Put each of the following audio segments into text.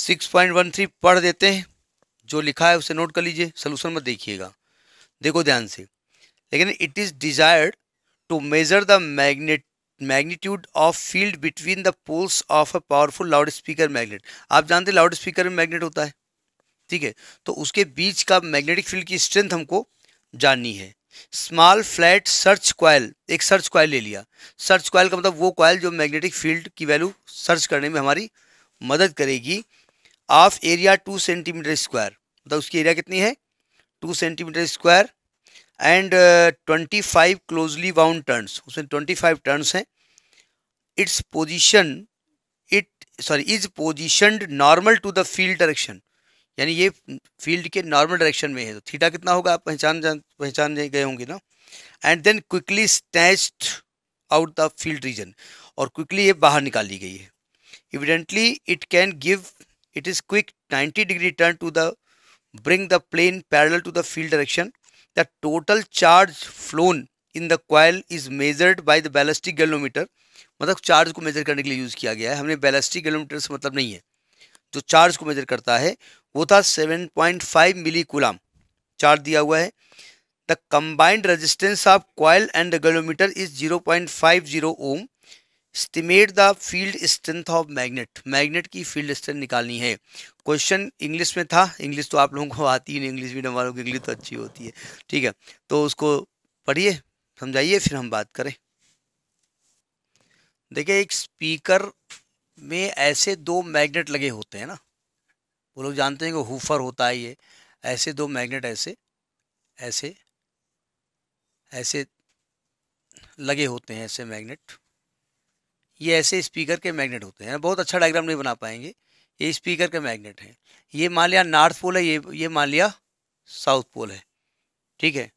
Six point one three पढ़ देते हैं। जो लिखा है उसे नोट कर लीजिए सोल्यूशन में देखिएगा। देखो ध्यान से। लेकिन it is desired to measure the magnet magnitude of field between the poles of a powerful loud speaker magnet आप जानते हैं लाउड स्पीकर में मैग्नेट होता है। ठीक है? तो उसके बीच का मैग्नेटिक फ़ील्ड की स्ट्रेंथ हमको जाननी है। स्मॉल फ्लैट सर्च क्वाइल एक सर्च क्वाइल ले लिया। सर्च क्वाइल का मतलब वो क्वाइल जो मैग्नेटिक फ़ील्ड की वैल्यू सर्च करने में हमारी मदद करेगी। Of area two centimetre square मतलब उसकी एरिया कितनी है two centimetre square and twenty five closely bound turns उसमें ट्वेंटी फाइव टर्न्स हैं its position it sorry is positioned normal to the field direction यानी ये फ़ील्ड के नॉर्मल डायरेक्शन में है। तो थीटा कितना होगा? आप पहचान जान, पहचान गए होंगे ना? And then quickly snatched out the field region और क्विकली ये बाहर निकाल ली गई है। Evidently it can give it is quick 90 degree turn to the bring the plane parallel to the field direction the total charge flown in the coil is measured by the ballistic galvanometer मतलब charge को measure करने के लिए use किया गया है। हमने ballistic galvanometer से मतलब नहीं है। जो चार्ज को मेजर करता है, वो था 7.5 मिली कुलाम चार्ज दिया हुआ है। The combined resistance of coil and galvanometer is 0.50 ohm estimate the field strength of magnet magnet की फ़ील्ड स्ट्रेंथ निकालनी है। क्वेश्चन इंग्लिश में था। इंग्लिश तो आप लोगों को आती ही नहीं। इंग्लिश मीडियम वालों की इंग्लिश तो अच्छी होती है। ठीक है। तो उसको पढ़िए, समझाइए, फिर हम बात करें। देखिए, एक स्पीकर में ऐसे दो मैग्नेट लगे होते हैं ना। वो लोग जानते हैं कि हुफर होता है ये। ऐसे दो मैग्नेट ऐसे ऐसे ऐसे लगे होते हैं ऐसे मैग्नेट ये ऐसे स्पीकर के मैग्नेट होते हैं। बहुत अच्छा डायग्राम नहीं बना पाएँगे। ये स्पीकर के मैग्नेट हैं। ये मान लिया नॉर्थ पोल है, ये ये मान लिया साउथ पोल है। ठीक है?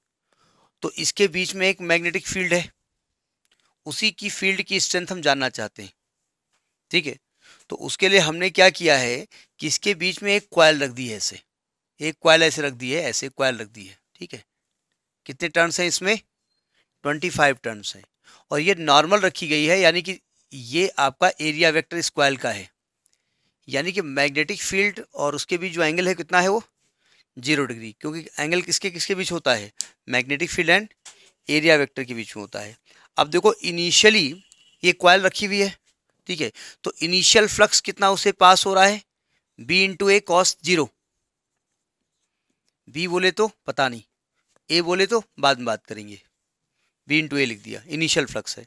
तो इसके बीच में एक मैग्नेटिक फ़ील्ड है। उसी की फ़ील्ड की स्ट्रेंथ हम जानना चाहते हैं। ठीक है? तो उसके लिए हमने क्या किया है कि इसके बीच में एक क्वाइल रख दी है ऐसे। एक क्वाइल ऐसे रख दी है, ऐसे क्वाइल रख दी है। ठीक है? कितने टर्न्स हैं इसमें? ट्वेंटी फाइव टर्न्स हैं। और ये नॉर्मल रखी गई है, यानी कि ये आपका एरिया वेक्टर स्क्वाइल का है। यानी कि मैग्नेटिक फ़ील्ड और उसके बीच जो एंगल है, कितना है वो? ज़ीरो डिग्री क्योंकि एंगल किसके किसके बीच होता है? Magnetic field and area vector के बीच में होता है। अब देखो इनिशियली ये क्वाइल रखी हुई है, ठीक है? तो इनिशियल फ्लक्स कितना उसे पास हो रहा है? B into A cos zero B बोले तो पता नहीं। ए बोले तो बाद में बात करेंगे। बी इंटू ए लिख दिया। इनिशियल फ्लक्स है।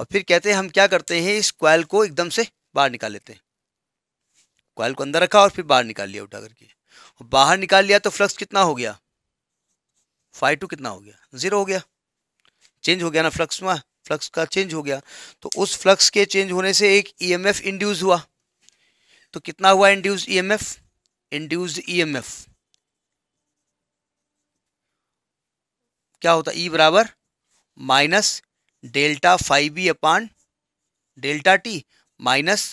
और फिर कहते हैं, हम क्या करते हैं, इस क्वाइल को एकदम से बाहर निकाल लेते हैं। क्वाइल को अंदर रखा और फिर बाहर निकाल लिया, उठा करके। बाहर निकाल लिया तो फ्लक्स कितना हो गया? फाइव टू कितना हो गया? ज़ीरो हो गया। चेंज हो गया ना फ्लक्स में? फ्लक्स का चेंज हो गया। तो उस फ्लक्स के चेंज होने से एक ईएमएफ e इंड्यूस हुआ। तो कितना हुआ इंड्यूस ईएमएफ इंड्यूस्ड ईएमएफ क्या होता? ई e बराबर minus delta phi B upon delta t minus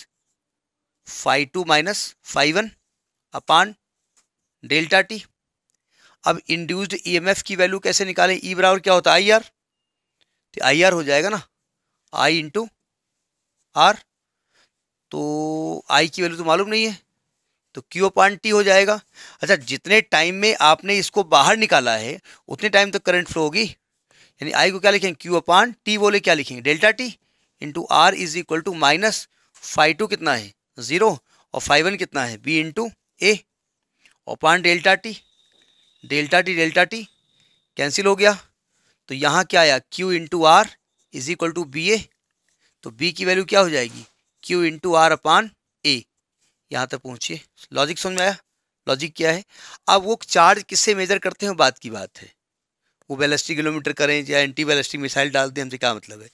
phi two minus phi one upon delta t. अब इंड्यूस्ड ईएमएफ की वैल्यू कैसे निकालें? ई e बराबर क्या होता है? आई आर तो आई आर हो जाएगा ना? आई इंटू आर तो आई की वैल्यू तो मालूम नहीं है। तो क्यू अपान टी हो जाएगा। अच्छा जितने टाइम में आपने इसको बाहर निकाला है, उतने टाइम तक तो करंट फ्लो होगी। यानी आई को क्या लिखेंगे? क्यू अपान टी बोले क्या लिखेंगे? Delta t into R is equal to minus phi two कितना है? ज़ीरो और फाइव वन कितना है? B into A upon delta t delta t delta t cancel हो गया। तो यहाँ क्या आया? Q into R is equal to B A तो बी की वैल्यू क्या हो जाएगी? Q into R upon A यहाँ तक पहुँचिए। लॉजिक समझ में आया? लॉजिक क्या है? अब वो चार्ज किससे मेजर करते हैं? बात की बात है। वो बैलिस्टिक किलोमीटर करें या एंटी बैलिस्टिक मिसाइल डाल दें, हमसे क्या मतलब है?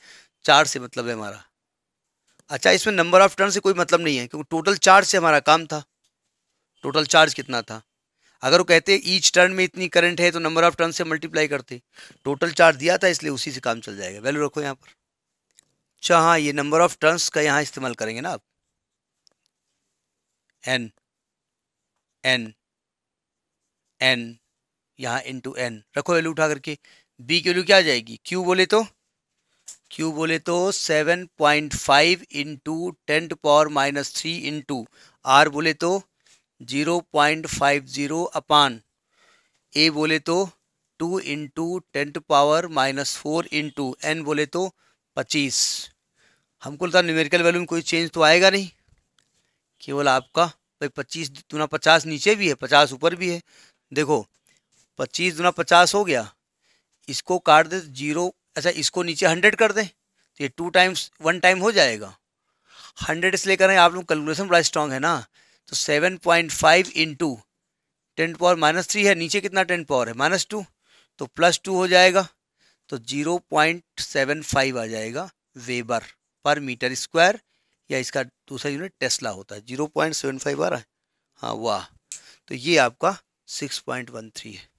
चार्ज से मतलब है हमारा। अच्छा इसमें नंबर ऑफ़ टर्न से कोई मतलब नहीं है, क्योंकि टोटल चार्ज से हमारा काम था। टोटल चार्ज कितना था? अगर वो कहते ईच टर्न में इतनी करंट है तो नंबर ऑफ़ टर्न से मल्टीप्लाई करते। टोटल चार्ज दिया था, इसलिए उसी से काम चल जाएगा। वैल्यू रखो यहाँ पर। अच्छा हाँ ये नंबर ऑफ़ टर्न्स का यहाँ इस्तेमाल करेंगे ना आप। एन एन एन यहाँ इंटू एन रखो वैल्यू उठा करके। बी की वैल्यू क्या आ जाएगी? क्यू बोले तो? क्यू बोले तो seven point five into ten power minus three into R बोले तो zero point five zero upon A बोले तो two into ten to power minus four into N बोले तो पच्चीस। हमको लगता न्यूमेरिकल वैल्यू में कोई चेंज तो आएगा नहीं। केवल आपका, भाई पच्चीस दुना पचास नीचे भी है, पचास ऊपर भी है। देखो पच्चीस दुना पचास हो गया। इसको काट दे, ज़ीरो अच्छा इसको नीचे हंड्रेड कर दें तो ये टू टाइम्स वन टाइम हो जाएगा। हंड्रेड इसलिए करें, आप लोग कैलकुलेशन बड़ा स्ट्रॉन्ग है ना? तो seven point five into ten power minus three है, नीचे कितना टेन पावर है? माइनस टू तो प्लस टू हो जाएगा तो ज़ीरो पॉइंट सेवन फाइव आ जाएगा वेबर पर मीटर स्क्वायर, या इसका दूसरा यूनिट टेस्ला होता है। ज़ीरो पॉइंट सेवन फाइव आ रहा है। हाँ वाह। तो ये आपका सिक्स पॉइंट वन थ्री है।